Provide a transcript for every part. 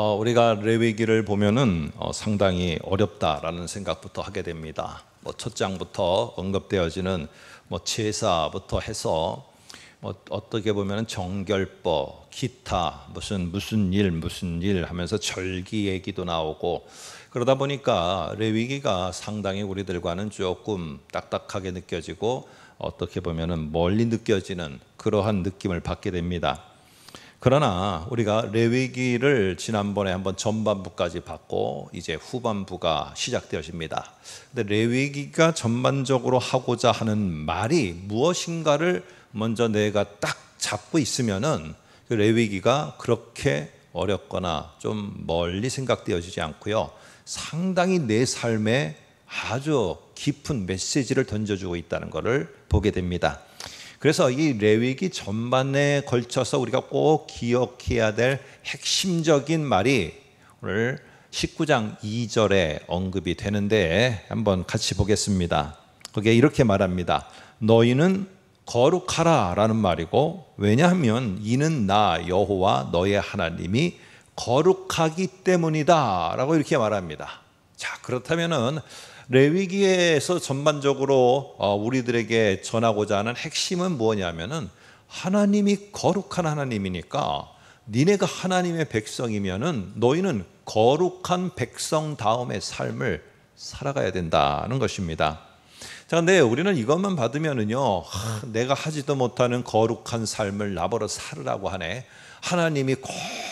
어, 우리가 레위기를 보면은 어, 상당히 어렵다라는 생각부터 하게 됩니다. 뭐 첫 장부터 언급되어지는 뭐 제사부터 해서 뭐 어떻게 보면 정결법, 기타 무슨 무슨 일 무슨 일 하면서 절기 얘기도 나오고 그러다 보니까 레위기가 상당히 우리들과는 조금 딱딱하게 느껴지고 어떻게 보면은 멀리 느껴지는 그러한 느낌을 받게 됩니다. 그러나 우리가 레위기를 지난번에 한번 전반부까지 봤고 이제 후반부가 시작되어집니다. 근데 레위기가 전반적으로 하고자 하는 말이 무엇인가를 먼저 내가 딱 잡고 있으면은 그 레위기가 그렇게 어렵거나 좀 멀리 생각되어지지 않고요. 상당히 내 삶에 아주 깊은 메시지를 던져주고 있다는 것을 보게 됩니다. 그래서 이 레위기 전반에 걸쳐서 우리가 꼭 기억해야 될 핵심적인 말이 오늘 19장 2절에 언급이 되는데 한번 같이 보겠습니다. 거기에 이렇게 말합니다. 너희는 거룩하라 라는 말이고 왜냐하면 이는 나 여호와 너의 하나님이 거룩하기 때문이다 라고 이렇게 말합니다. 자, 그렇다면은 레위기에서 전반적으로 어, 우리들에게 전하고자 하는 핵심은 뭐냐면은 하나님이 거룩한 하나님이니까 니네가 하나님의 백성이면은 너희는 거룩한 백성 다음의 삶을 살아가야 된다는 것입니다. 자, 근데 우리는 이것만 받으면은요, 하, 내가 하지도 못하는 거룩한 삶을 나버려 살으라고 하네. 하나님이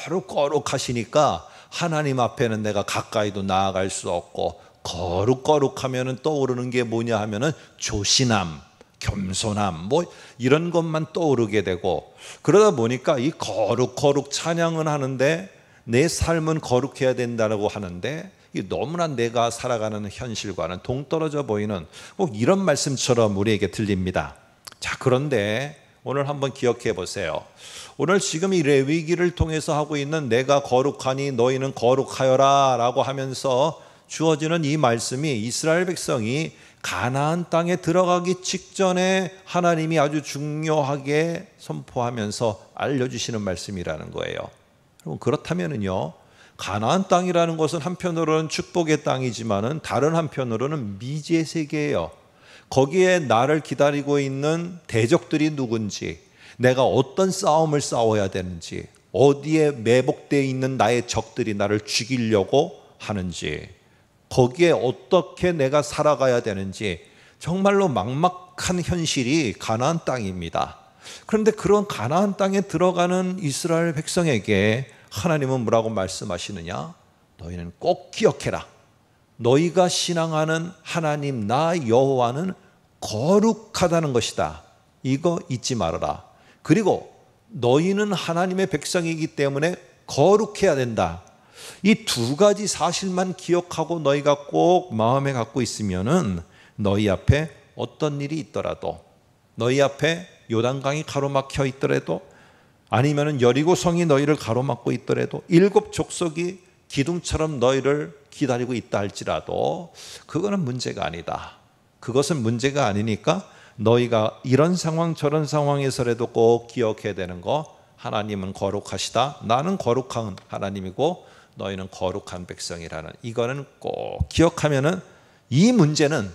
거룩 거룩하시니까 하나님 앞에는 내가 가까이도 나아갈 수 없고 거룩거룩 하면은 떠오르는 게 뭐냐 하면은 조신함, 겸손함, 뭐 이런 것만 떠오르게 되고 그러다 보니까 이 거룩 거룩 찬양은 하는데 내 삶은 거룩해야 된다고 하는데 너무나 내가 살아가는 현실과는 동떨어져 보이는 꼭 이런 말씀처럼 우리에게 들립니다. 자, 그런데 오늘 한번 기억해 보세요. 오늘 지금 이 레위기를 통해서 하고 있는 내가 거룩하니 너희는 거룩하여라 라고 하면서 주어지는 이 말씀이 이스라엘 백성이 가나안 땅에 들어가기 직전에 하나님이 아주 중요하게 선포하면서 알려주시는 말씀이라는 거예요. 여러분 그렇다면은요. 가나안 땅이라는 것은 한편으로는 축복의 땅이지만은 다른 한편으로는 미지의 세계예요. 거기에 나를 기다리고 있는 대적들이 누군지, 내가 어떤 싸움을 싸워야 되는지, 어디에 매복되어 있는 나의 적들이 나를 죽이려고 하는지, 거기에 어떻게 내가 살아가야 되는지 정말로 막막한 현실이 가나안 땅입니다. 그런데 그런 가나안 땅에 들어가는 이스라엘 백성에게 하나님은 뭐라고 말씀하시느냐? 너희는 꼭 기억해라. 너희가 신앙하는 하나님 나 여호와는 거룩하다는 것이다. 이거 잊지 말아라. 그리고 너희는 하나님의 백성이기 때문에 거룩해야 된다. 이 두 가지 사실만 기억하고 너희가 꼭 마음에 갖고 있으면은 너희 앞에 어떤 일이 있더라도 너희 앞에 요단강이 가로막혀 있더라도 아니면은 여리고 성이 너희를 가로막고 있더라도 일곱 족속이 기둥처럼 너희를 기다리고 있다 할지라도 그거는 문제가 아니다. 그것은 문제가 아니니까 너희가 이런 상황 저런 상황에서라도 꼭 기억해야 되는 거 하나님은 거룩하시다. 나는 거룩한 하나님이고 너희는 거룩한 백성이라는 이거는 꼭 기억하면은 이 문제는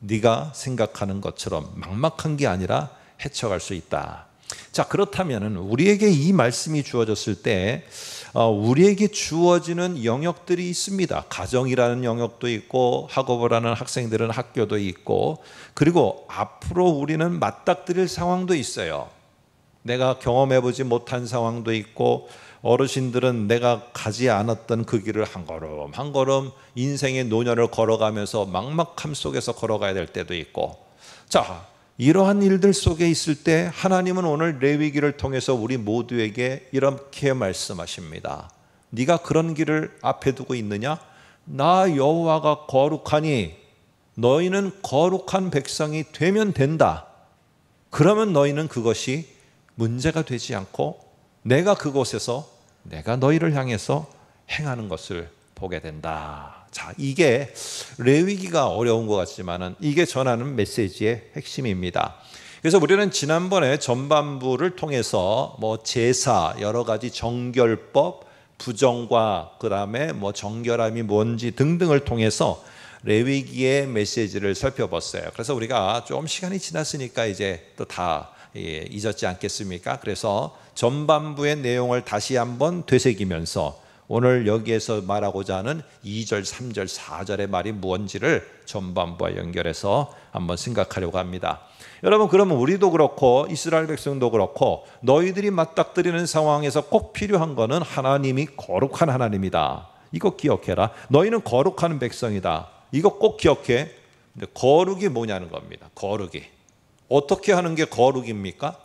네가 생각하는 것처럼 막막한 게 아니라 헤쳐갈 수 있다. 자 그렇다면은 우리에게 이 말씀이 주어졌을 때 어, 우리에게 주어지는 영역들이 있습니다. 가정이라는 영역도 있고 학업을 하는 학생들은 학교도 있고 그리고 앞으로 우리는 맞닥뜨릴 상황도 있어요. 내가 경험해보지 못한 상황도 있고 어르신들은 내가 가지 않았던 그 길을 한 걸음 한 걸음 인생의 노년을 걸어가면서 막막함 속에서 걸어가야 될 때도 있고 자 이러한 일들 속에 있을 때 하나님은 오늘 레위기를 통해서 우리 모두에게 이렇게 말씀하십니다. 네가 그런 길을 앞에 두고 있느냐? 나 여호와가 거룩하니 너희는 거룩한 백성이 되면 된다. 그러면 너희는 그것이 문제가 되지 않고 내가 그곳에서 내가 너희를 향해서 행하는 것을 보게 된다. 자, 이게 레위기가 어려운 것 같지만은 이게 전하는 메시지의 핵심입니다. 그래서 우리는 지난번에 전반부를 통해서 뭐 제사, 여러 가지 정결법, 부정과 그다음에 뭐 정결함이 뭔지 등등을 통해서 레위기의 메시지를 살펴봤어요. 그래서 우리가 좀 시간이 지났으니까 이제 또 다 예, 잊었지 않겠습니까? 그래서 전반부의 내용을 다시 한번 되새기면서 오늘 여기에서 말하고자 하는 2절, 3절, 4절의 말이 무언지를 전반부와 연결해서 한번 생각하려고 합니다. 여러분 그러면 우리도 그렇고 이스라엘 백성도 그렇고 너희들이 맞닥뜨리는 상황에서 꼭 필요한 거는 하나님이 거룩한 하나님이다. 이거 기억해라. 너희는 거룩한 백성이다. 이거 꼭 기억해. 근데 거룩이 뭐냐는 겁니다. 거룩이. 어떻게 하는 게 거룩입니까?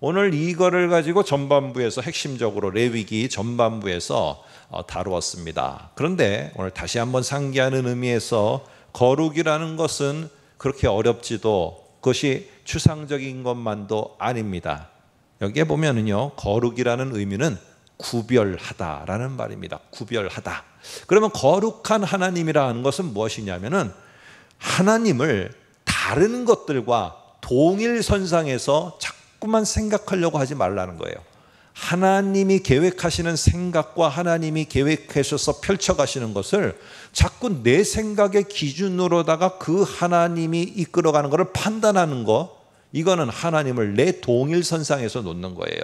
오늘 이거를 가지고 전반부에서 핵심적으로 레위기 전반부에서 어, 다루었습니다. 그런데 오늘 다시 한번 상기하는 의미에서 거룩이라는 것은 그렇게 어렵지도 그것이 추상적인 것만도 아닙니다. 여기에 보면은요, 거룩이라는 의미는 구별하다라는 말입니다. 구별하다. 그러면 거룩한 하나님이라는 것은 무엇이냐면은 하나님을 다른 것들과 동일 선상에서 자꾸만 생각하려고 하지 말라는 거예요. 하나님이 계획하시는 생각과 하나님이 계획하셔서 펼쳐가시는 것을 자꾸 내 생각의 기준으로다가 그 하나님이 이끌어가는 것을 판단하는 거, 이거는 하나님을 내 동일 선상에서 놓는 거예요.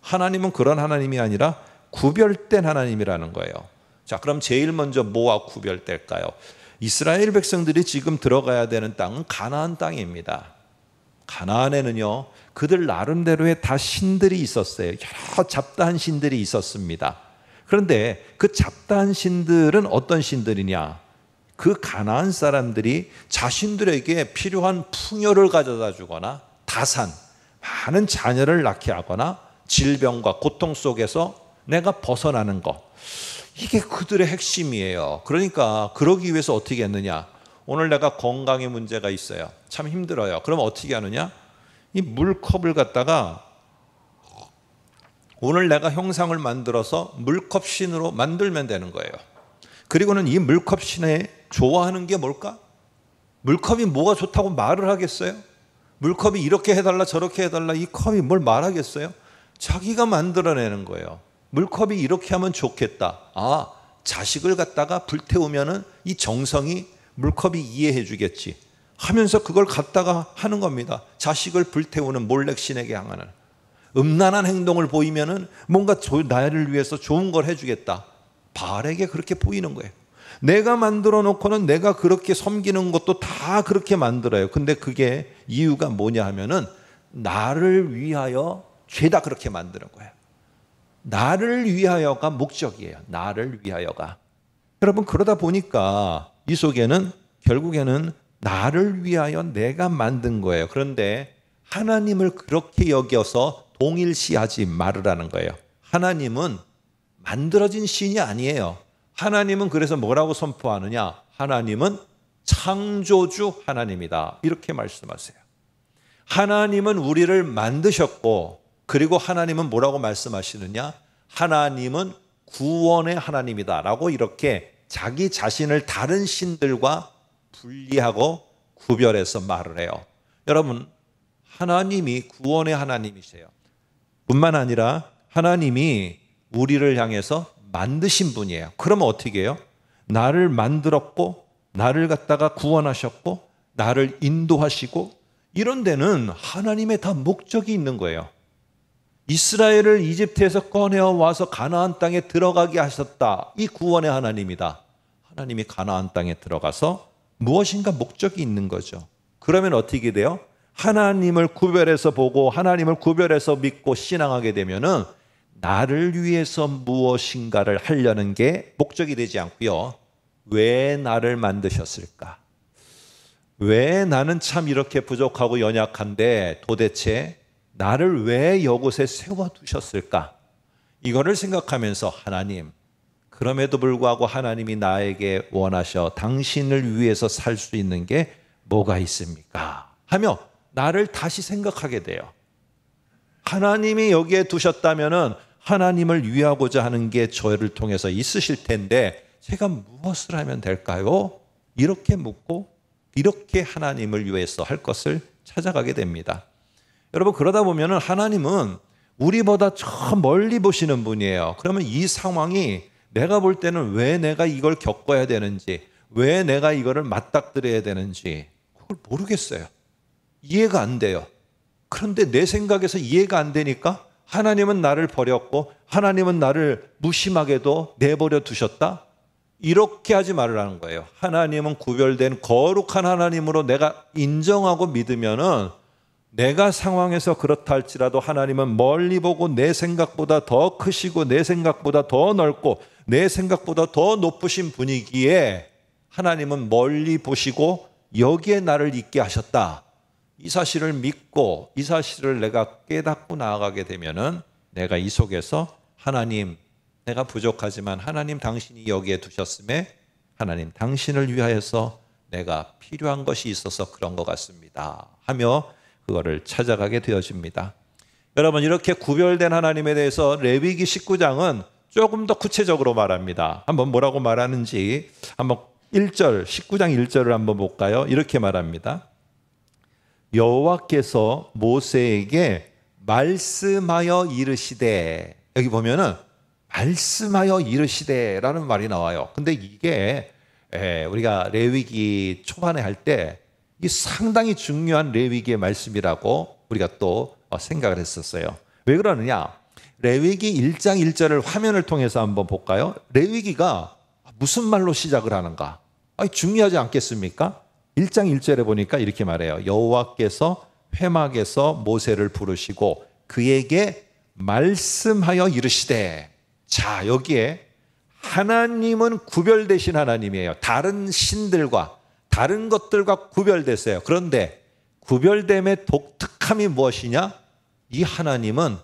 하나님은 그런 하나님이 아니라 구별된 하나님이라는 거예요. 자, 그럼 제일 먼저 뭐와 구별될까요? 이스라엘 백성들이 지금 들어가야 되는 땅은 가나안 땅입니다. 가나안에는요, 그들 나름대로의 다 신들이 있었어요. 여러 잡다한 신들이 있었습니다. 그런데 그 잡다한 신들은 어떤 신들이냐? 그 가나안 사람들이 자신들에게 필요한 풍요를 가져다 주거나 다산, 많은 자녀를 낳게 하거나 질병과 고통 속에서 내가 벗어나는 것. 이게 그들의 핵심이에요. 그러니까 그러기 위해서 어떻게 했느냐? 오늘 내가 건강에 문제가 있어요. 참 힘들어요. 그럼 어떻게 하느냐? 이 물컵을 갖다가 오늘 내가 형상을 만들어서 물컵 신으로 만들면 되는 거예요. 그리고는 이 물컵 신에 좋아하는 게 뭘까? 물컵이 뭐가 좋다고 말을 하겠어요? 물컵이 이렇게 해달라 저렇게 해달라 이 컵이 뭘 말하겠어요? 자기가 만들어내는 거예요. 물컵이 이렇게 하면 좋겠다. 아, 자식을 갖다가 불태우면은 이 정성이 물컵이 이해해 주겠지. 하면서 그걸 갖다가 하는 겁니다. 자식을 불태우는 몰렉신에게 향하는 음란한 행동을 보이면은 뭔가 나를 위해서 좋은 걸 해주겠다. 바알에게 그렇게 보이는 거예요. 내가 만들어 놓고는 내가 그렇게 섬기는 것도 다 그렇게 만들어요. 근데 그게 이유가 뭐냐 하면은 나를 위하여 죄다 그렇게 만드는 거예요. 나를 위하여가 목적이에요. 나를 위하여가. 여러분 그러다 보니까 이 속에는 결국에는 나를 위하여 내가 만든 거예요. 그런데 하나님을 그렇게 여겨서 동일시하지 말으라는 거예요. 하나님은 만들어진 신이 아니에요. 하나님은 그래서 뭐라고 선포하느냐? 하나님은 창조주 하나님이다. 이렇게 말씀하세요. 하나님은 우리를 만드셨고, 그리고 하나님은 뭐라고 말씀하시느냐? 하나님은 구원의 하나님이다. 라고 이렇게 자기 자신을 다른 신들과 분리하고 구별해서 말을 해요. 여러분, 하나님이 구원의 하나님이세요. 뿐만 아니라 하나님이 우리를 향해서 만드신 분이에요. 그러면 어떻게 해요? 나를 만들었고, 나를 갖다가 구원하셨고, 나를 인도하시고, 이런 데는 하나님의 다 목적이 있는 거예요. 이스라엘을 이집트에서 꺼내어 와서 가나안 땅에 들어가게 하셨다. 이 구원의 하나님이다. 하나님이 가나안 땅에 들어가서 무엇인가 목적이 있는 거죠. 그러면 어떻게 돼요? 하나님을 구별해서 보고 하나님을 구별해서 믿고 신앙하게 되면은 나를 위해서 무엇인가를 하려는 게 목적이 되지 않고요. 왜 나를 만드셨을까? 왜 나는 참 이렇게 부족하고 연약한데 도대체 나를 왜 이곳에 세워 두셨을까? 이거를 생각하면서 하나님 그럼에도 불구하고 하나님이 나에게 원하셔 당신을 위해서 살 수 있는 게 뭐가 있습니까? 하며 나를 다시 생각하게 돼요. 하나님이 여기에 두셨다면은 하나님을 위하고자 하는 게 저를 통해서 있으실 텐데 제가 무엇을 하면 될까요? 이렇게 묻고 이렇게 하나님을 위해서 할 것을 찾아가게 됩니다. 여러분 그러다 보면은 하나님은 우리보다 저 멀리 보시는 분이에요. 그러면 이 상황이 내가 볼 때는 왜 내가 이걸 겪어야 되는지, 왜 내가 이거를 맞닥뜨려야 되는지, 그걸 모르겠어요. 이해가 안 돼요. 그런데 내 생각에서 이해가 안 되니까 하나님은 나를 버렸고 하나님은 나를 무심하게도 내버려 두셨다? 이렇게 하지 말라는 거예요. 하나님은 구별된 거룩한 하나님으로 내가 인정하고 믿으면은 내가 상황에서 그렇다 할지라도 하나님은 멀리 보고 내 생각보다 더 크시고 내 생각보다 더 넓고 내 생각보다 더 높으신 분이기에 하나님은 멀리 보시고 여기에 나를 있게 하셨다. 이 사실을 믿고 이 사실을 내가 깨닫고 나아가게 되면은 내가 이 속에서 하나님 내가 부족하지만 하나님 당신이 여기에 두셨음에 하나님 당신을 위하여서 내가 필요한 것이 있어서 그런 것 같습니다. 하며 그거를 찾아가게 되어집니다. 여러분 이렇게 구별된 하나님에 대해서 레위기 19장은 조금 더 구체적으로 말합니다. 한번 뭐라고 말하는지 한번 1절 19장 1절을 한번 볼까요? 이렇게 말합니다. 여호와께서 모세에게 말씀하여 이르시되 여기 보면은 말씀하여 이르시되라는 말이 나와요. 근데 이게 우리가 레위기 초반에 할 때 이 상당히 중요한 레위기의 말씀이라고 우리가 또 어, 생각을 했었어요. 왜 그러느냐? 레위기 1장 1절을 화면을 통해서 한번 볼까요? 레위기가 무슨 말로 시작을 하는가? 아니, 중요하지 않겠습니까? 1장 1절에 보니까 이렇게 말해요. 여호와께서 회막에서 모세를 부르시고 그에게 말씀하여 이르시되 자, 여기에 하나님은 구별되신 하나님이에요. 다른 신들과 다른 것들과 구별됐어요. 그런데 구별됨의 독특함이 무엇이냐? 이 하나님은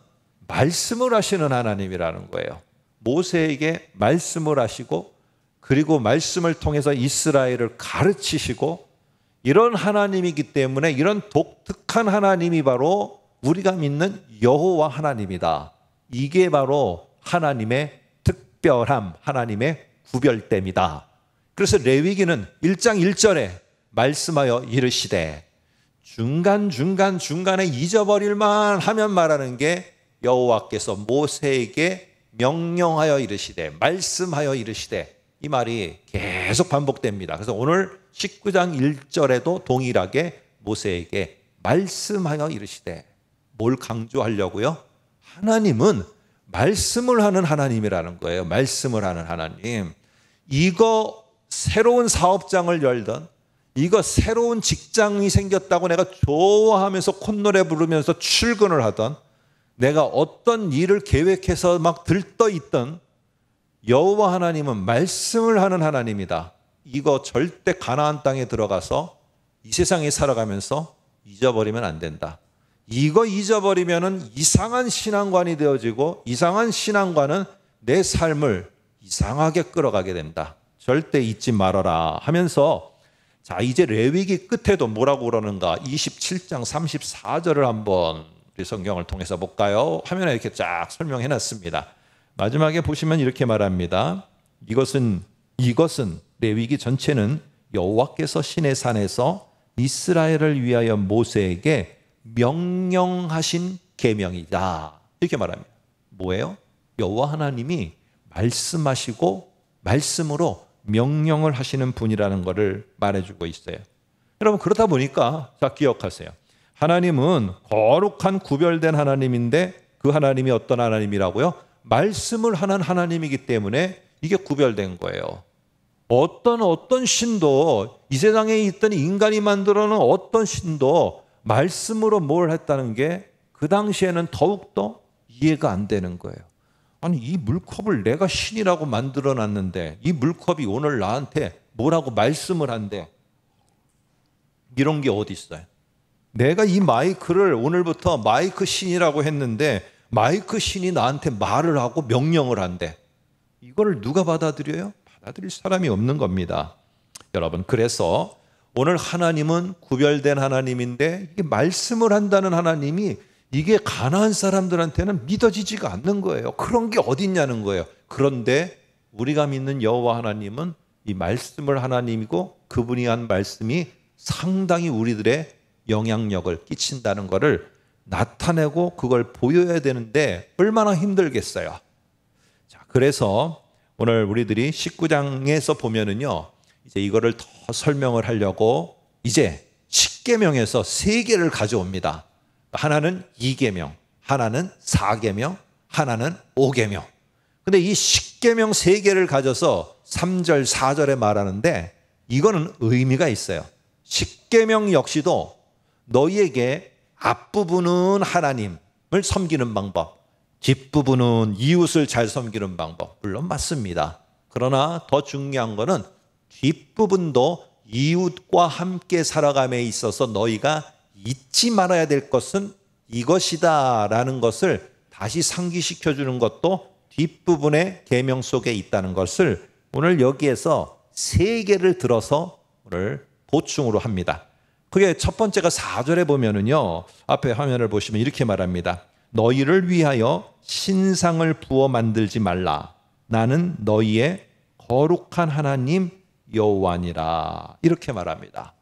말씀을 하시는 하나님이라는 거예요. 모세에게 말씀을 하시고 그리고 말씀을 통해서 이스라엘을 가르치시고 이런 하나님이기 때문에 이런 독특한 하나님이 바로 우리가 믿는 여호와 하나님이다. 이게 바로 하나님의 특별함, 하나님의 구별됨이다. 그래서 레위기는 1장 1절에 말씀하여 이르시되 중간 중간 중간에 잊어버릴만 하면 말하는 게 여호와께서 모세에게 명령하여 이르시되 말씀하여 이르시되 이 말이 계속 반복됩니다. 그래서 오늘 19장 1절에도 동일하게 모세에게 말씀하여 이르시되 뭘 강조하려고요? 하나님은 말씀을 하는 하나님이라는 거예요. 말씀을 하는 하나님. 이거 새로운 사업장을 열던 이거 새로운 직장이 생겼다고 내가 좋아하면서 콧노래 부르면서 출근을 하던 내가 어떤 일을 계획해서 막 들떠 있던 여호와 하나님은 말씀을 하는 하나님이다. 이거 절대 가나안 땅에 들어가서 이 세상에 살아가면서 잊어버리면 안 된다. 이거 잊어버리면은 이상한 신앙관이 되어지고 이상한 신앙관은 내 삶을 이상하게 끌어가게 된다. 절대 잊지 말아라 하면서 자, 이제 레위기 끝에도 뭐라고 그러는가? 27장 34절을 한번 우리 성경을 통해서 볼까요? 화면에 이렇게 쫙 설명해 놨습니다. 마지막에 보시면 이렇게 말합니다. 이것은 이것은 레위기 전체는 여호와께서 신의 산에서 이스라엘을 위하여 모세에게 명령하신 계명이다. 이렇게 말합니다. 뭐예요? 여호와 하나님이 말씀하시고 말씀으로 명령을 하시는 분이라는 것을 말해주고 있어요. 여러분 그렇다 보니까 자 기억하세요. 하나님은 거룩한 구별된 하나님인데 그 하나님이 어떤 하나님이라고요? 말씀을 하는 하나님이기 때문에 이게 구별된 거예요. 어떤 어떤 신도 이 세상에 있던 인간이 만들어 놓은 어떤 신도 말씀으로 뭘 했다는 게 그 당시에는 더욱더 이해가 안 되는 거예요. 아니 이 물컵을 내가 신이라고 만들어 놨는데 이 물컵이 오늘 나한테 뭐라고 말씀을 한대. 이런 게 어디 있어요? 내가 이 마이크를 오늘부터 마이크 신이라고 했는데 마이크 신이 나한테 말을 하고 명령을 한대. 이거를 누가 받아들여요? 받아들일 사람이 없는 겁니다. 여러분, 그래서 오늘 하나님은 구별된 하나님인데 이게 말씀을 한다는 하나님이 이게 가나안 사람들한테는 믿어지지가 않는 거예요. 그런 게 어딨냐는 거예요. 그런데 우리가 믿는 여호와 하나님은 이 말씀을 하나님이고 그분이 한 말씀이 상당히 우리들의 영향력을 끼친다는 것을 나타내고 그걸 보여야 되는데 얼마나 힘들겠어요. 자, 그래서 오늘 우리들이 19장에서 보면은요. 이제 이거를 더 설명을 하려고 이제 10계명에서 세 개를 가져옵니다. 하나는 2계명, 하나는 4계명, 하나는 5계명. 근데 이 10계명 세 개를 가져서 3절, 4절에 말하는데 이거는 의미가 있어요. 10계명 역시도 너희에게 앞부분은 하나님을 섬기는 방법, 뒷부분은 이웃을 잘 섬기는 방법. 물론 맞습니다. 그러나 더 중요한 거는 뒷부분도 이웃과 함께 살아감에 있어서 너희가 잊지 말아야 될 것은 이것이다라는 것을 다시 상기시켜 주는 것도 뒷부분의 계명 속에 있다는 것을 오늘 여기에서 세 개를 들어서 오늘 보충으로 합니다. 그게 첫 번째가 4절에 보면은요. 앞에 화면을 보시면 이렇게 말합니다. 너희를 위하여 신상을 부어 만들지 말라. 나는 너희의 거룩한 하나님 여호와니라. 이렇게 말합니다.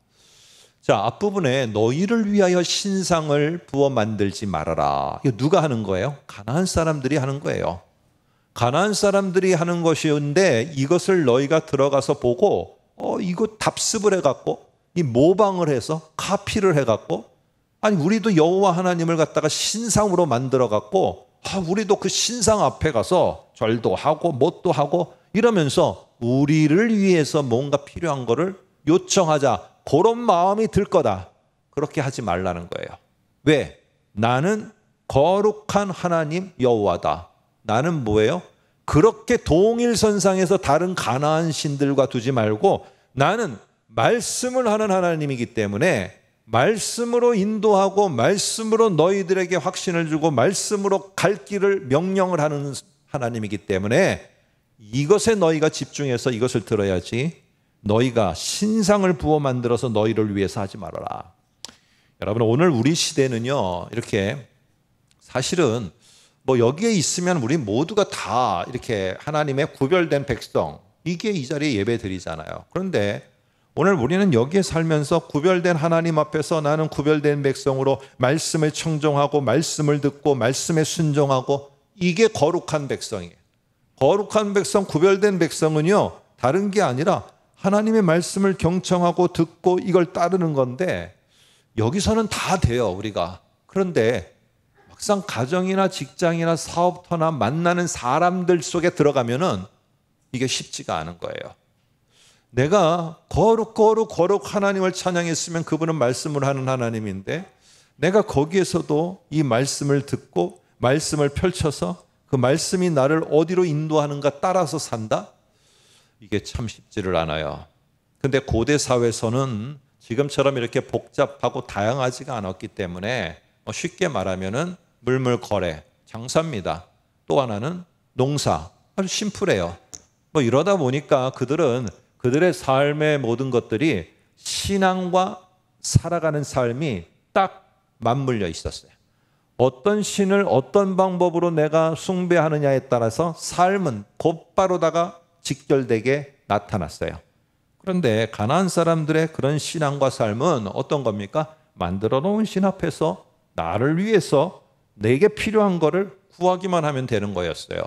자, 앞부분에 너희를 위하여 신상을 부어 만들지 말아라. 이거 누가 하는 거예요? 가나안 사람들이 하는 거예요. 가나안 사람들이 하는 것이었는데 이것을 너희가 들어가서 보고 어 이거 답습을 해 갖고 이 모방을 해서 카피를 해 갖고 아니 우리도 여호와 하나님을 갖다가 신상으로 만들어 갖고 아, 우리도 그 신상 앞에 가서 절도 하고 뭣도 하고 이러면서 우리를 위해서 뭔가 필요한 거를 요청하자 그런 마음이 들 거다. 그렇게 하지 말라는 거예요. 왜? 나는 거룩한 하나님 여호와다. 나는 뭐예요? 그렇게 동일선상에서 다른 가나안 신들과 두지 말고 나는 말씀을 하는 하나님이기 때문에 말씀으로 인도하고 말씀으로 너희들에게 확신을 주고 말씀으로 갈 길을 명령을 하는 하나님이기 때문에 이것에 너희가 집중해서 이것을 들어야지 너희가 신상을 부어 만들어서 너희를 위해서 하지 말아라. 여러분 오늘 우리 시대는요 이렇게 사실은 뭐 여기에 있으면 우리 모두가 다 이렇게 하나님의 구별된 백성 이게 이 자리에 예배 드리잖아요. 그런데 오늘 우리는 여기에 살면서 구별된 하나님 앞에서 나는 구별된 백성으로 말씀을 청종하고 말씀을 듣고 말씀에 순종하고 이게 거룩한 백성이에요. 거룩한 백성, 구별된 백성은요, 다른 게 아니라 하나님의 말씀을 경청하고 듣고 이걸 따르는 건데 여기서는 다 돼요, 우리가. 그런데 막상 가정이나 직장이나 사업터나 만나는 사람들 속에 들어가면은 이게 쉽지가 않은 거예요. 내가 거룩 거룩 거룩 하나님을 찬양했으면 그분은 말씀을 하는 하나님인데 내가 거기에서도 이 말씀을 듣고 말씀을 펼쳐서 그 말씀이 나를 어디로 인도하는가 따라서 산다? 이게 참 쉽지를 않아요. 근데 고대 사회에서는 지금처럼 이렇게 복잡하고 다양하지가 않았기 때문에 뭐 쉽게 말하면은 물물 거래, 장사입니다. 또 하나는 농사. 아주 심플해요. 뭐 이러다 보니까 그들은 그들의 삶의 모든 것들이 신앙과 살아가는 삶이 딱 맞물려 있었어요. 어떤 신을 어떤 방법으로 내가 숭배하느냐에 따라서 삶은 곧바로다가 직결되게 나타났어요. 그런데 가나안 사람들의 그런 신앙과 삶은 어떤 겁니까? 만들어 놓은 신 앞에서 나를 위해서 내게 필요한 거를 구하기만 하면 되는 거였어요.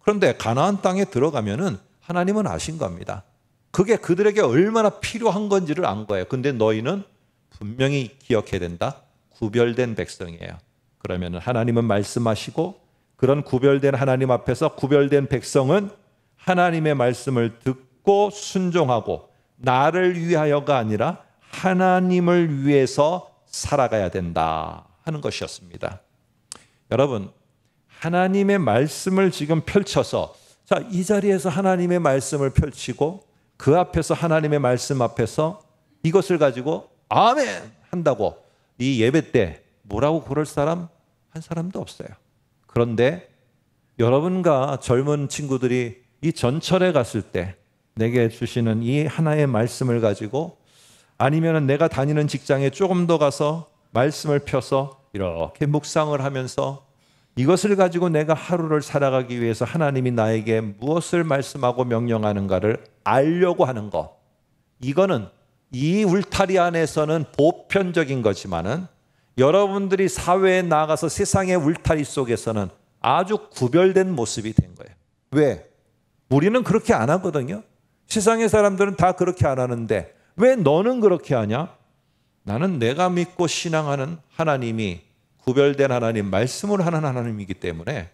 그런데 가나안 땅에 들어가면은 하나님은 아신 겁니다. 그게 그들에게 얼마나 필요한 건지를 안 거예요. 근데 너희는 분명히 기억해야 된다. 구별된 백성이에요. 그러면 하나님은 말씀하시고 그런 구별된 하나님 앞에서 구별된 백성은 하나님의 말씀을 듣고 순종하고 나를 위하여가 아니라 하나님을 위해서 살아가야 된다 하는 것이었습니다. 여러분, 하나님의 말씀을 지금 펼쳐서 자, 이 자리에서 하나님의 말씀을 펼치고 그 앞에서 하나님의 말씀 앞에서 이것을 가지고 아멘 한다고 이 예배 때 뭐라고 그럴 사람 한 사람도 없어요. 그런데 여러분과 젊은 친구들이 이 전철에 갔을 때 내게 주시는 이 하나의 말씀을 가지고 아니면 내가 다니는 직장에 조금 더 가서 말씀을 펴서 이렇게 묵상을 하면서 이것을 가지고 내가 하루를 살아가기 위해서 하나님이 나에게 무엇을 말씀하고 명령하는가를 알려고 하는 것. 이거는 이 울타리 안에서는 보편적인 거지만은 여러분들이 사회에 나가서 세상의 울타리 속에서는 아주 구별된 모습이 된 거예요. 왜? 우리는 그렇게 안 하거든요. 세상의 사람들은 다 그렇게 안 하는데 왜 너는 그렇게 하냐? 나는 내가 믿고 신앙하는 하나님이 구별된 하나님, 말씀을 하는 하나님이기 때문에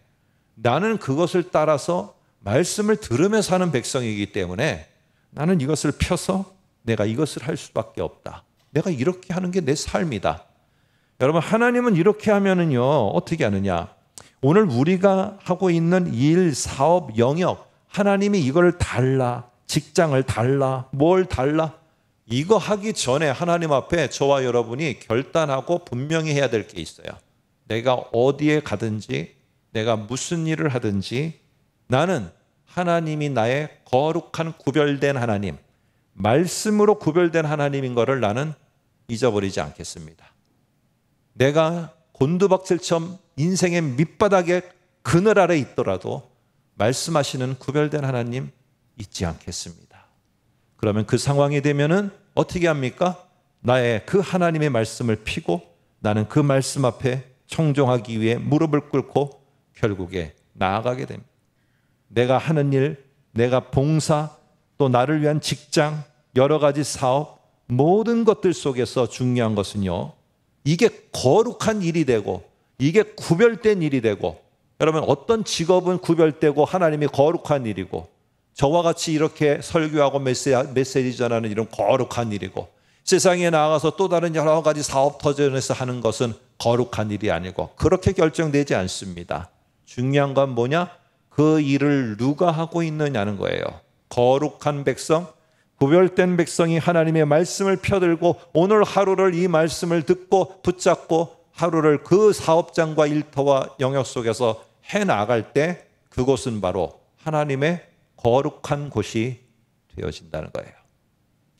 나는 그것을 따라서 말씀을 들으며 사는 백성이기 때문에 나는 이것을 펴서 내가 이것을 할 수밖에 없다. 내가 이렇게 하는 게 내 삶이다. 여러분, 하나님은 이렇게 하면은요, 어떻게 하느냐? 오늘 우리가 하고 있는 일, 사업, 영역, 하나님이 이걸 달라, 직장을 달라, 뭘 달라? 이거 하기 전에 하나님 앞에 저와 여러분이 결단하고 분명히 해야 될 게 있어요. 내가 어디에 가든지, 내가 무슨 일을 하든지, 나는 하나님이 나의 거룩한 구별된 하나님, 말씀으로 구별된 하나님인 것을 나는 잊어버리지 않겠습니다. 내가 곤두박질처럼 인생의 밑바닥에 그늘 아래 있더라도 말씀하시는 구별된 하나님 잊지 않겠습니다. 그러면 그 상황이 되면은 어떻게 합니까? 나의 그 하나님의 말씀을 피고 나는 그 말씀 앞에 청종하기 위해 무릎을 꿇고 결국에 나아가게 됩니다. 내가 하는 일, 내가 봉사, 또 나를 위한 직장, 여러 가지 사업, 모든 것들 속에서 중요한 것은요. 이게 거룩한 일이 되고 이게 구별된 일이 되고 여러분 어떤 직업은 구별되고 하나님이 거룩한 일이고 저와 같이 이렇게 설교하고 메시지 전하는 일은 거룩한 일이고 세상에 나가서 또 다른 여러 가지 사업 터전에서 하는 것은 거룩한 일이 아니고 그렇게 결정되지 않습니다. 중요한 건 뭐냐? 그 일을 누가 하고 있느냐는 거예요. 거룩한 백성, 구별된 백성이 하나님의 말씀을 펴들고 오늘 하루를 이 말씀을 듣고 붙잡고 하루를 그 사업장과 일터와 영역 속에서 해 나갈 때 그곳은 바로 하나님의 거룩한 곳이 되어진다는 거예요.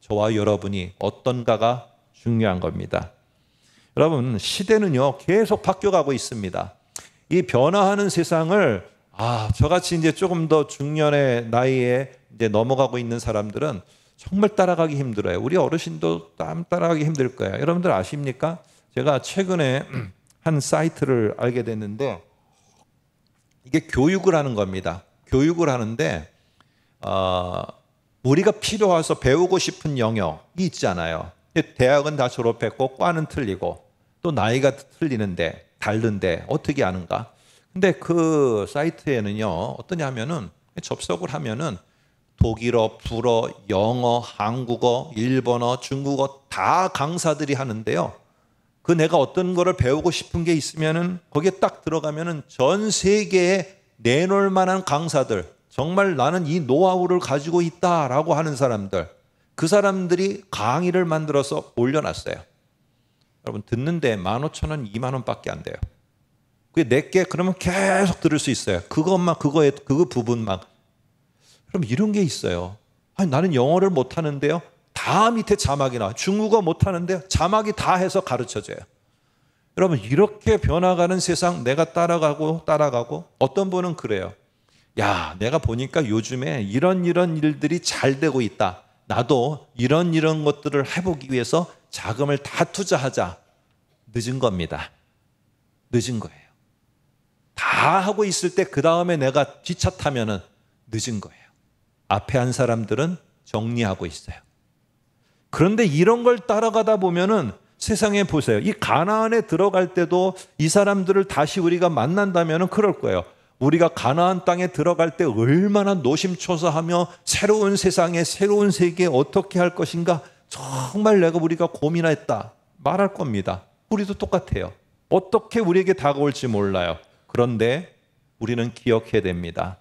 저와 여러분이 어떤가가 중요한 겁니다. 여러분, 시대는요, 계속 바뀌어가고 있습니다. 이 변화하는 세상을, 아, 저같이 이제 조금 더 중년의 나이에 이제 넘어가고 있는 사람들은 정말 따라가기 힘들어요. 우리 어르신도 따라가기 힘들 거예요. 여러분들 아십니까? 제가 최근에 한 사이트를 알게 됐는데 이게 교육을 하는 겁니다. 교육을 하는데 어, 우리가 필요해서 배우고 싶은 영역이 있잖아요. 대학은 다 졸업했고 과는 틀리고 또 나이가 틀리는데 다른데 어떻게 하는가? 근데 그 사이트에는요 어떠냐면은 접속을 하면은 독일어, 불어, 영어, 한국어, 일본어, 중국어 다 강사들이 하는데요. 그 내가 어떤 거를 배우고 싶은 게 있으면은 거기에 딱 들어가면은 전 세계에 내놓을 만한 강사들, 정말 나는 이 노하우를 가지고 있다라고 하는 사람들, 그 사람들이 강의를 만들어서 올려놨어요. 여러분 듣는데 만 오천 원, 이만 원 밖에 안 돼요. 그게 내게 그러면 계속 들을 수 있어요. 그것만 그거에 그 부분만 그럼 이런 게 있어요. 아니, 나는 영어를 못 하는데요. 다 밑에 자막이 나와. 중국어 못하는데요. 자막이 다 해서 가르쳐 줘요. 여러분, 이렇게 변화가는 세상 내가 따라가고 따라가고 어떤 분은 그래요. 야, 내가 보니까 요즘에 이런 이런 일들이 잘 되고 있다. 나도 이런 이런 것들을 해보기 위해서 자금을 다 투자하자. 늦은 겁니다. 늦은 거예요. 다 하고 있을 때 그 다음에 내가 뒤차 타면은 늦은 거예요. 앞에 한 사람들은 정리하고 있어요. 그런데 이런 걸 따라가다 보면은 세상에 보세요. 이 가나안에 들어갈 때도 이 사람들을 다시 우리가 만난다면은 그럴 거예요. 우리가 가나안 땅에 들어갈 때 얼마나 노심초사하며 새로운 세상에 새로운 세계에 어떻게 할 것인가 정말 내가 우리가 고민했다 말할 겁니다. 우리도 똑같아요. 어떻게 우리에게 다가올지 몰라요. 그런데 우리는 기억해야 됩니다.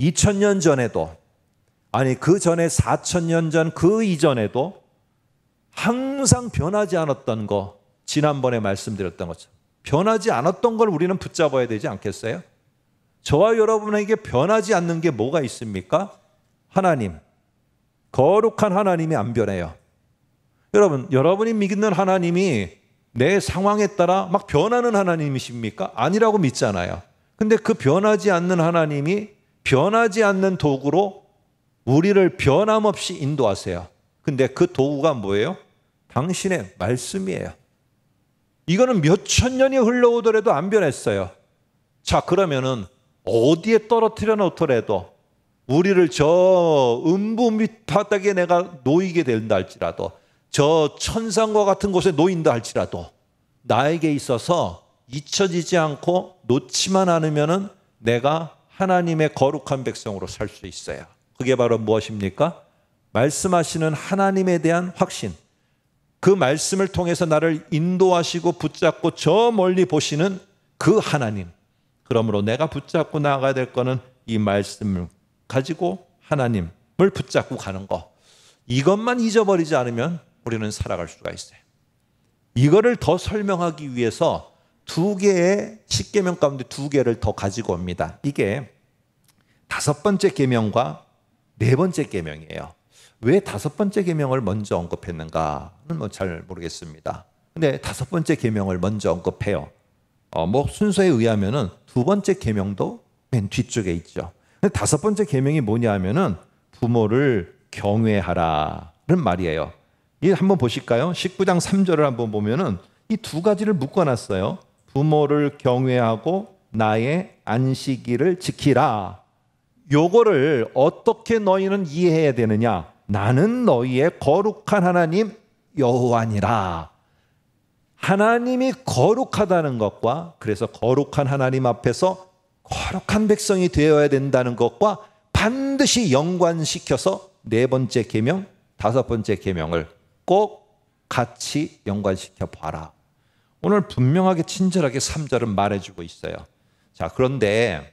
2000년 전에도 아니 그 전에 4천 년 전 그 이전에도 항상 변하지 않았던 거 지난번에 말씀드렸던 것처럼 변하지 않았던 걸 우리는 붙잡아야 되지 않겠어요? 저와 여러분에게 변하지 않는 게 뭐가 있습니까? 하나님. 거룩한 하나님이 안 변해요. 여러분, 여러분이 믿는 하나님이 내 상황에 따라 막 변하는 하나님이십니까? 아니라고 믿잖아요. 근데 그 변하지 않는 하나님이 변하지 않는 도구로 우리를 변함없이 인도하세요. 근데 그 도구가 뭐예요? 당신의 말씀이에요. 이거는 몇 천 년이 흘러오더라도 안 변했어요. 자, 그러면은 어디에 떨어뜨려 놓더라도 우리를 저 음부 밑바닥에 내가 놓이게 된다 할지라도 저 천상과 같은 곳에 놓인다 할지라도 나에게 있어서 잊혀지지 않고 놓지만 않으면은 내가 하나님의 거룩한 백성으로 살 수 있어요. 그게 바로 무엇입니까? 말씀하시는 하나님에 대한 확신. 그 말씀을 통해서 나를 인도하시고 붙잡고 저 멀리 보시는 그 하나님. 그러므로 내가 붙잡고 나가야 될 거는 이 말씀을 가지고 하나님을 붙잡고 가는 거. 이것만 잊어버리지 않으면 우리는 살아갈 수가 있어요. 이거를 더 설명하기 위해서 두 개의 십계명 가운데 두 개를 더 가지고 옵니다. 이게 다섯 번째 계명과 네 번째 계명이에요. 왜 다섯 번째 계명을 먼저 언급했는가는 뭐 잘 모르겠습니다. 근데 다섯 번째 계명을 먼저 언급해요. 어, 뭐 순서에 의하면은 두 번째 계명도 맨 뒤쪽에 있죠. 근데 다섯 번째 계명이 뭐냐면은 부모를 경외하라는 말이에요. 이 한번 보실까요? 19장 3절을 한번 보면은 이 두 가지를 묶어 놨어요. 부모를 경외하고 나의 안식일을 지키라. 요거를 어떻게 너희는 이해해야 되느냐? 나는 너희의 거룩한 하나님 여호와니라. 하나님이 거룩하다는 것과 그래서 거룩한 하나님 앞에서 거룩한 백성이 되어야 된다는 것과 반드시 연관시켜서 네 번째 계명, 다섯 번째 계명을 꼭 같이 연관시켜 봐라. 오늘 분명하게 친절하게 3절은 말해주고 있어요. 자, 그런데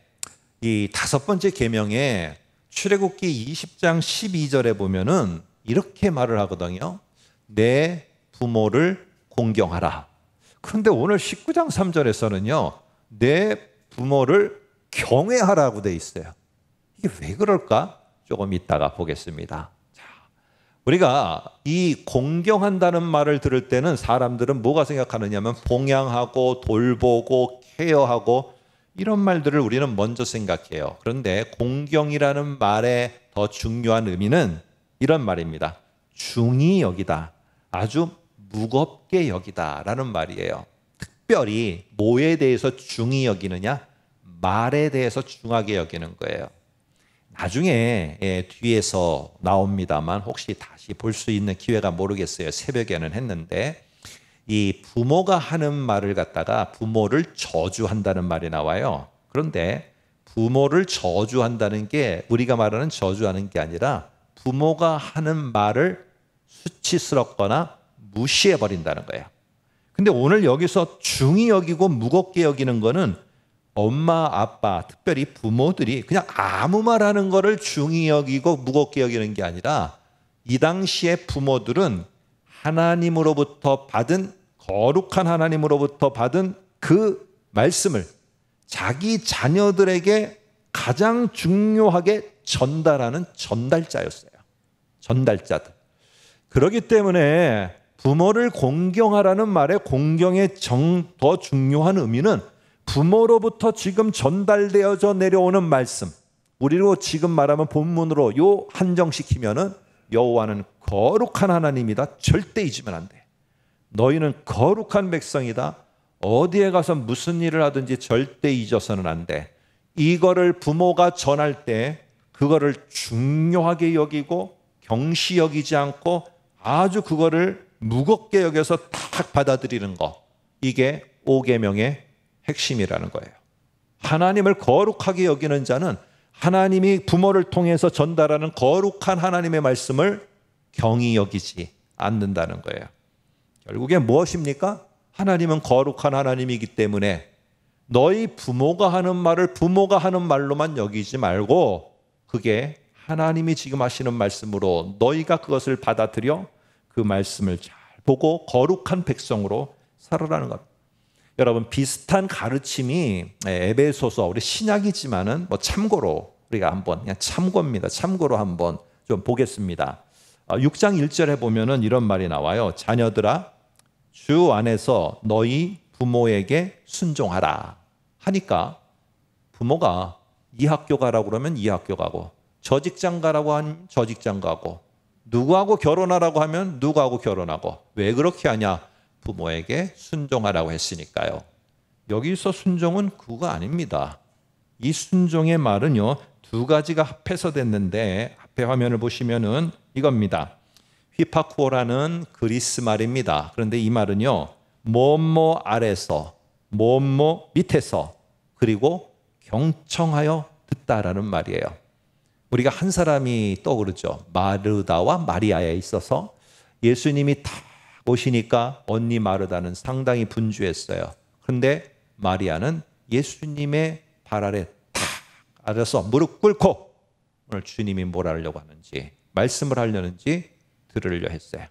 이 다섯 번째 계명에 출애굽기 20장 12절에 보면은 이렇게 말을 하거든요. 내 부모를 공경하라. 그런데 오늘 19장 3절에서는요. 내 부모를 경외하라고 돼 있어요. 이게 왜 그럴까? 조금 이따가 보겠습니다. 자, 우리가 이 공경한다는 말을 들을 때는 사람들은 뭐가 생각하느냐면 봉양하고 돌보고 케어하고 이런 말들을 우리는 먼저 생각해요. 그런데 공경이라는 말의 더 중요한 의미는 이런 말입니다. 중히 여기다. 아주 무겁게 여기다라는 말이에요. 특별히 뭐에 대해서 중히 여기느냐? 말에 대해서 중하게 여기는 거예요. 나중에 예, 뒤에서 나옵니다만 혹시 다시 볼 수 있는 기회가 모르겠어요. 새벽에는 했는데 이 부모가 하는 말을 갖다가 부모를 저주한다는 말이 나와요. 그런데 부모를 저주한다는 게 우리가 말하는 저주하는 게 아니라 부모가 하는 말을 수치스럽거나 무시해 버린다는 거예요. 근데 오늘 여기서 중히 여기고 무겁게 여기는 거는 엄마, 아빠, 특별히 부모들이 그냥 아무 말 하는 거를 중히 여기고 무겁게 여기는 게 아니라 이 당시에 부모들은 하나님으로부터 받은 거룩한 하나님으로부터 받은 그 말씀을 자기 자녀들에게 가장 중요하게 전달하는 전달자였어요. 전달자들. 그렇기 때문에 부모를 공경하라는 말의 공경의 정, 더 중요한 의미는 부모로부터 지금 전달되어져 내려오는 말씀. 우리로 지금 말하면 본문으로 요 한정시키면은 여호와는 거룩한 하나님이다. 절대 잊으면 안 돼. 너희는 거룩한 백성이다. 어디에 가서 무슨 일을 하든지 절대 잊어서는 안 돼. 이거를 부모가 전할 때 그거를 중요하게 여기고 경시 여기지 않고 아주 그거를 무겁게 여겨서 탁 받아들이는 거. 이게 오계명의 핵심이라는 거예요. 하나님을 거룩하게 여기는 자는 하나님이 부모를 통해서 전달하는 거룩한 하나님의 말씀을 경히 여기지 않는다는 거예요. 결국에 무엇입니까? 하나님은 거룩한 하나님이기 때문에 너희 부모가 하는 말을 부모가 하는 말로만 여기지 말고 그게 하나님이 지금 하시는 말씀으로 너희가 그것을 받아들여 그 말씀을 잘 보고 거룩한 백성으로 살아라는 것. 여러분 비슷한 가르침이 에베소서 우리 신약이지만은 뭐 참고로 우리가 한번 그냥 참고입니다. 참고로 한번 좀 보겠습니다. 6장 아, 1절에 보면은 이런 말이 나와요. 자녀들아 주 안에서 너희 부모에게 순종하라 하니까 부모가 이 학교 가라고 그러면 이 학교 가고 저 직장 가라고 하면 저 직장 가고 누구하고 결혼하라고 하면 누구하고 결혼하고 왜 그렇게 하냐? 부모에게 순종하라고 했으니까요. 여기서 순종은 그거 아닙니다. 이 순종의 말은요, 두 가지가 합해서 됐는데, 앞에 화면을 보시면은 이겁니다. 휘파쿠오라는 그리스 말입니다. 그런데 이 말은요, 뭐뭐 아래서, 뭐뭐 밑에서, 그리고 경청하여 듣다라는 말이에요. 우리가 한 사람이 떠오르죠. 마르다와 마리아에 있어서 예수님이 탁 오시니까 언니 마르다는 상당히 분주했어요. 그런데 마리아는 예수님의 발 아래 탁 앉아서 무릎 꿇고 오늘 주님이 뭘 하려고 하는지 말씀을 하려는지 들으려 했어요.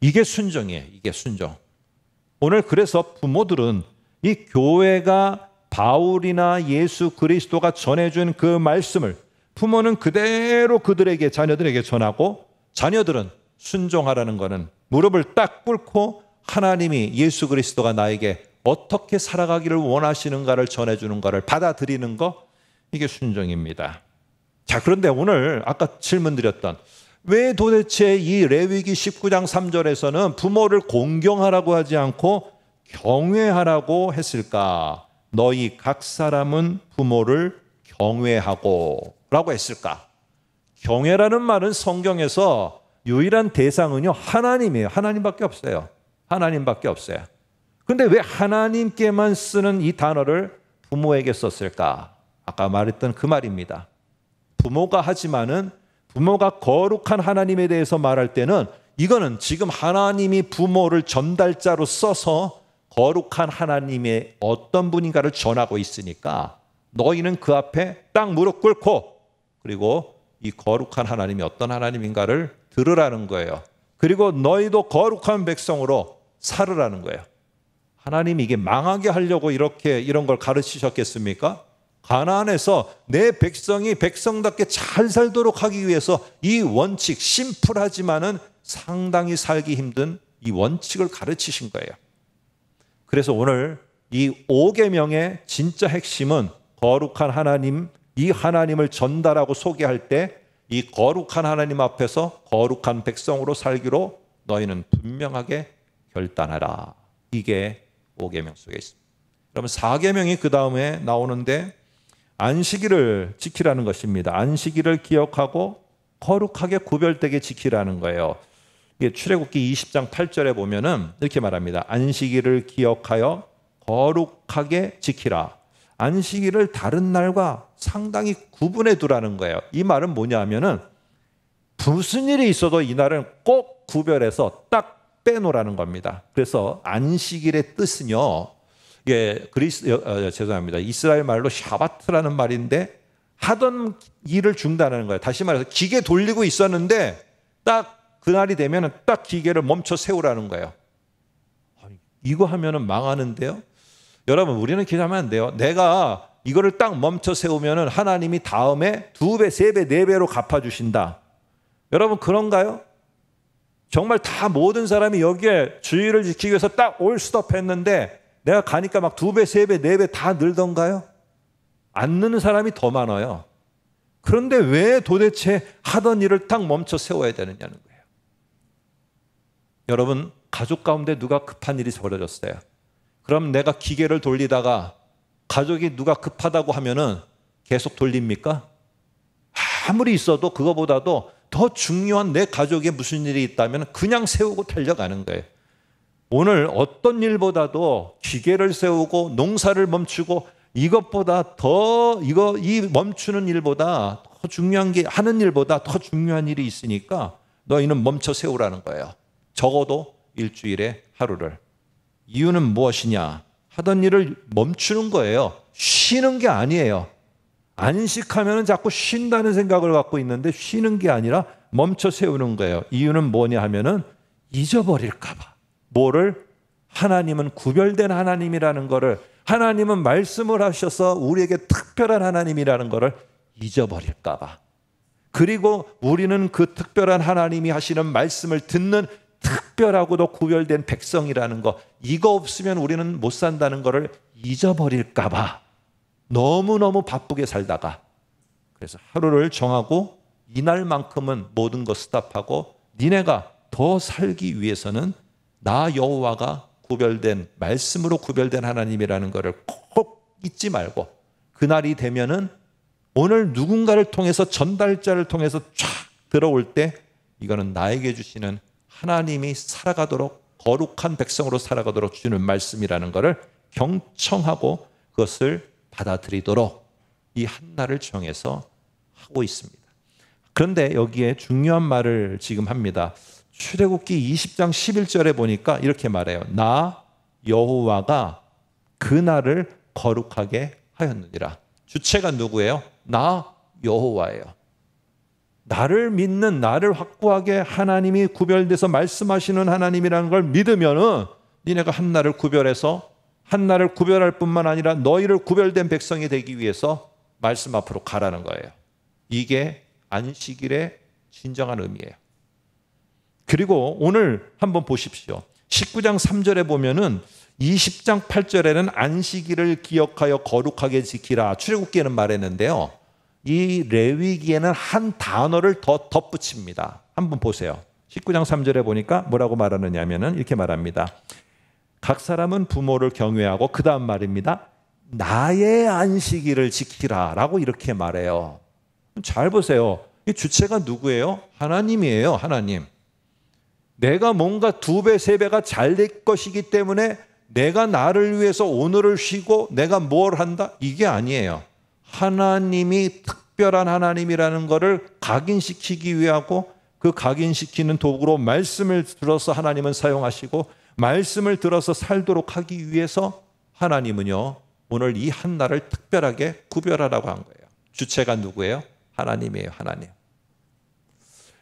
이게 순종이에요. 이게 순종. 오늘 그래서 부모들은 이 교회가 바울이나 예수 그리스도가 전해준 그 말씀을 부모는 그대로 그들에게 자녀들에게 전하고 자녀들은 순종하라는 것은 무릎을 딱 꿇고 하나님이 예수 그리스도가 나에게 어떻게 살아가기를 원하시는가를 전해주는 것을 받아들이는 것 이게 순종입니다. 자 그런데 오늘 아까 질문 드렸던 왜 도대체 이 레위기 19장 3절에서는 부모를 공경하라고 하지 않고 경외하라고 했을까? 너희 각 사람은 부모를 경외하고 라고 했을까? 경외라는 말은 성경에서 유일한 대상은요, 하나님이에요. 하나님밖에 없어요. 하나님밖에 없어요. 근데 왜 하나님께만 쓰는 이 단어를 부모에게 썼을까? 아까 말했던 그 말입니다. 부모가 하지만은 부모가 거룩한 하나님에 대해서 말할 때는 이거는 지금 하나님이 부모를 전달자로 써서 거룩한 하나님의 어떤 분인가를 전하고 있으니까 너희는 그 앞에 딱 무릎 꿇고 그리고 이 거룩한 하나님이 어떤 하나님인가를 들으라는 거예요. 그리고 너희도 거룩한 백성으로 살으라는 거예요. 하나님이 이게 망하게 하려고 이렇게 이런 걸 가르치셨겠습니까? 가나안에서 내 백성이 백성답게 잘 살도록 하기 위해서 이 원칙 심플하지만은 상당히 살기 힘든 이 원칙을 가르치신 거예요. 그래서 오늘 이 5계명의 진짜 핵심은 거룩한 하나님, 이 하나님을 전달하고 소개할 때 이 거룩한 하나님 앞에서 거룩한 백성으로 살기로 너희는 분명하게 결단하라. 이게 5계명 속에 있습니다. 그러면 4계명이 그 다음에 나오는데 안식일을 지키라는 것입니다. 안식일을 기억하고 거룩하게 구별되게 지키라는 거예요. 이게 출애굽기 20장 8절에 보면은 이렇게 말합니다. 안식일을 기억하여 거룩하게 지키라. 안식일을 다른 날과 상당히 구분해 두라는 거예요. 이 말은 뭐냐면은 무슨 일이 있어도 이 날은 꼭 구별해서 딱 빼놓으라는 겁니다. 그래서 안식일의 뜻은요. 예, 그리스 어, 어, 죄송합니다. 이스라엘 말로 샤바트라는 말인데 하던 일을 중단하는 거예요. 다시 말해서 기계 돌리고 있었는데 딱 그날이 되면 딱 기계를 멈춰 세우라는 거예요. 이거 하면은 망하는데요. 여러분 우리는 기도하면 안 돼요. 내가 이거를 딱 멈춰 세우면은 하나님이 다음에 두 배, 세 배, 네 배로 갚아 주신다. 여러분 그런가요? 정말 다 모든 사람이 여기에 주의를 지키기 위해서 딱 올스톱 했는데 내가 가니까 막 두 배, 세 배, 네 배 다 늘던가요? 안 느는 사람이 더 많아요. 그런데 왜 도대체 하던 일을 딱 멈춰 세워야 되느냐는 거예요. 여러분, 가족 가운데 누가 급한 일이 벌어졌어요. 그럼 내가 기계를 돌리다가 가족이 누가 급하다고 하면은 계속 돌립니까? 아무리 있어도 그거보다도 더 중요한 내 가족에 무슨 일이 있다면 그냥 세우고 달려가는 거예요. 오늘 어떤 일보다도 기계를 세우고 농사를 멈추고 이것보다 더 이거 이 멈추는 일보다 더 중요한 게 하는 일보다 더 중요한 일이 있으니까 너희는 멈춰 세우라는 거예요. 적어도 일주일에 하루를. 이유는 무엇이냐? 하던 일을 멈추는 거예요. 쉬는 게 아니에요. 안식하면 자꾸 쉰다는 생각을 갖고 있는데 쉬는 게 아니라 멈춰 세우는 거예요. 이유는 뭐냐 하면은 잊어버릴까봐. 뭐를? 하나님은 구별된 하나님이라는 것을 하나님은 말씀을 하셔서 우리에게 특별한 하나님이라는 것을 잊어버릴까 봐. 그리고 우리는 그 특별한 하나님이 하시는 말씀을 듣는 특별하고도 구별된 백성이라는 거 이거 없으면 우리는 못 산다는 것을 잊어버릴까 봐. 너무너무 바쁘게 살다가. 그래서 하루를 정하고 이날만큼은 모든 것 스탑하고 니네가 더 살기 위해서는 나 여호와가 구별된 말씀으로 구별된 하나님이라는 것을 꼭 잊지 말고 그날이 되면은 오늘 누군가를 통해서 전달자를 통해서 쫙 들어올 때 이거는 나에게 주시는 하나님이 살아가도록 거룩한 백성으로 살아가도록 주는 말씀이라는 것을 경청하고 그것을 받아들이도록 이 한날을 정해서 하고 있습니다. 그런데 여기에 중요한 말을 지금 합니다. 출애굽기 20장 11절에 보니까 이렇게 말해요. 나 여호와가 그 날을 거룩하게 하였느니라. 주체가 누구예요? 나 여호와예요. 나를 믿는 나를 확고하게 하나님이 구별돼서 말씀하시는 하나님이라는 걸 믿으면은 니네가 한나를 구별해서 한나를 구별할 뿐만 아니라 너희를 구별된 백성이 되기 위해서 말씀 앞으로 가라는 거예요. 이게 안식일의 진정한 의미예요. 그리고 오늘 한번 보십시오. 19장 3절에 보면은 20장 8절에는 안식일을 기억하여 거룩하게 지키라. 출애굽기에는 말했는데요. 이 레위기에는 한 단어를 더 덧붙입니다. 한번 보세요. 19장 3절에 보니까 뭐라고 말하느냐면은 이렇게 말합니다. 각 사람은 부모를 경외하고 그 다음 말입니다. 나의 안식일을 지키라라고 이렇게 말해요. 잘 보세요. 이 주체가 누구예요? 하나님이에요. 하나님. 내가 뭔가 두 배, 세 배가 잘 될 것이기 때문에 내가 나를 위해서 오늘을 쉬고 내가 뭘 한다? 이게 아니에요. 하나님이 특별한 하나님이라는 것을 각인시키기 위하고 그 각인시키는 도구로 말씀을 들어서 하나님은 사용하시고 말씀을 들어서 살도록 하기 위해서 하나님은요 오늘 이 한 날을 특별하게 구별하라고 한 거예요. 주체가 누구예요? 하나님이에요. 하나님.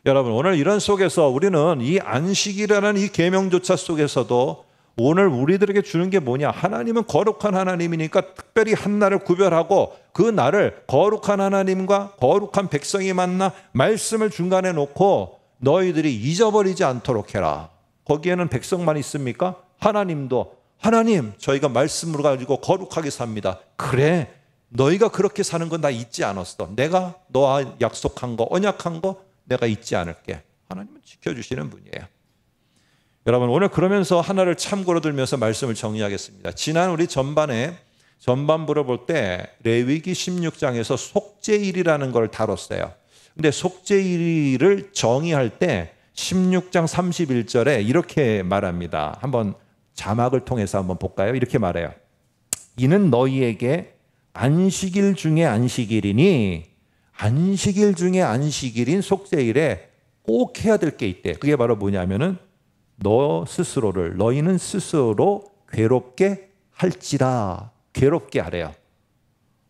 여러분 오늘 이런 속에서 우리는 이 안식이라는 이 계명조차 속에서도 오늘 우리들에게 주는 게 뭐냐? 하나님은 거룩한 하나님이니까 특별히 한 날을 구별하고 그 날을 거룩한 하나님과 거룩한 백성이 만나 말씀을 중간에 놓고 너희들이 잊어버리지 않도록 해라. 거기에는 백성만 있습니까? 하나님도 하나님 저희가 말씀으로 가지고 거룩하게 삽니다. 그래 너희가 그렇게 사는 건 나 잊지 않았어. 내가 너와 약속한 거 언약한 거 내가 잊지 않을게. 하나님은 지켜주시는 분이에요. 여러분 오늘 그러면서 하나를 참고로 들면서 말씀을 정리하겠습니다. 지난 우리 전반에 전반부를 볼 때 레위기 16장에서 속죄일이라는 걸 다뤘어요. 근데 속죄일을 정의할 때 16장 31절에 이렇게 말합니다. 한번 자막을 통해서 한번 볼까요? 이렇게 말해요. 이는 너희에게 안식일 중에 안식일이니 안식일 중에 안식일인 속죄일에 꼭 해야 될 게 있대. 그게 바로 뭐냐면은 너 스스로를 너희는 스스로 괴롭게 할지라 괴롭게 하래요.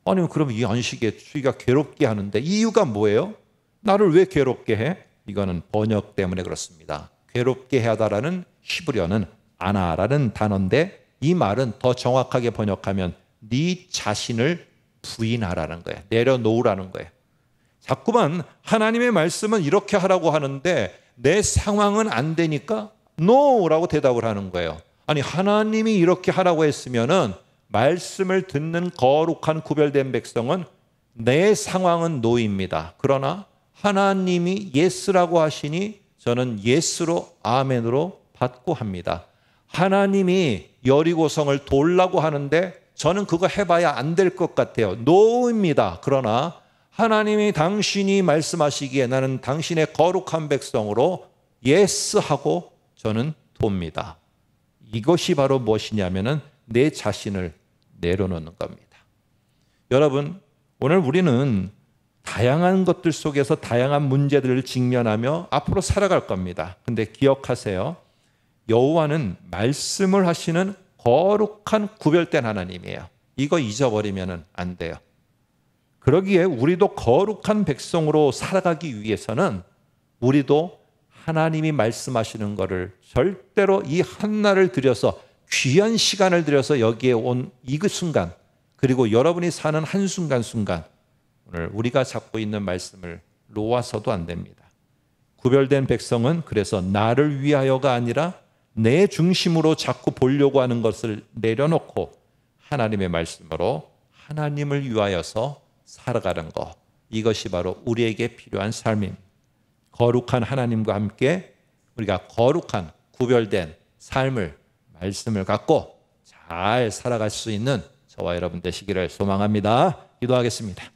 아니 그럼 이 안식에 주의가 괴롭게 하는데 이유가 뭐예요? 나를 왜 괴롭게 해? 이거는 번역 때문에 그렇습니다. 괴롭게 하다라는 히브리어는 아나라는 단어인데 이 말은 더 정확하게 번역하면 네 자신을 부인하라는 거예요. 내려놓으라는 거예요. 자꾸만 하나님의 말씀은 이렇게 하라고 하는데 내 상황은 안 되니까 no라고 대답을 하는 거예요. 아니 하나님이 이렇게 하라고 했으면은 말씀을 듣는 거룩한 구별된 백성은 내 상황은 no입니다. 그러나 하나님이 yes라고 하시니 저는 yes로 아멘으로 받고 합니다. 하나님이 여리고성을 돌라고 하는데 저는 그거 해봐야 안 될 것 같아요. no입니다. 그러나 하나님이 당신이 말씀하시기에 나는 당신의 거룩한 백성으로 예스하고 저는 돕니다. 이것이 바로 무엇이냐면은 내 자신을 내려놓는 겁니다. 여러분, 오늘 우리는 다양한 것들 속에서 다양한 문제들을 직면하며 앞으로 살아갈 겁니다. 근데 기억하세요. 여호와는 말씀을 하시는 거룩한 구별된 하나님이에요. 이거 잊어버리면 안 돼요. 그러기에 우리도 거룩한 백성으로 살아가기 위해서는 우리도 하나님이 말씀하시는 것을 절대로 이 한날을 들여서 귀한 시간을 들여서 여기에 온 이 그 순간 그리고 여러분이 사는 한순간순간 오늘 우리가 잡고 있는 말씀을 놓아서도 안 됩니다. 구별된 백성은 그래서 나를 위하여가 아니라 내 중심으로 자꾸 보려고 하는 것을 내려놓고 하나님의 말씀으로 하나님을 위하여서 살아가는 것. 이것이 바로 우리에게 필요한 삶입니다. 거룩한 하나님과 함께 우리가 거룩한 구별된 삶을 말씀을 갖고 잘 살아갈 수 있는 저와 여러분 되시기를 소망합니다. 기도하겠습니다.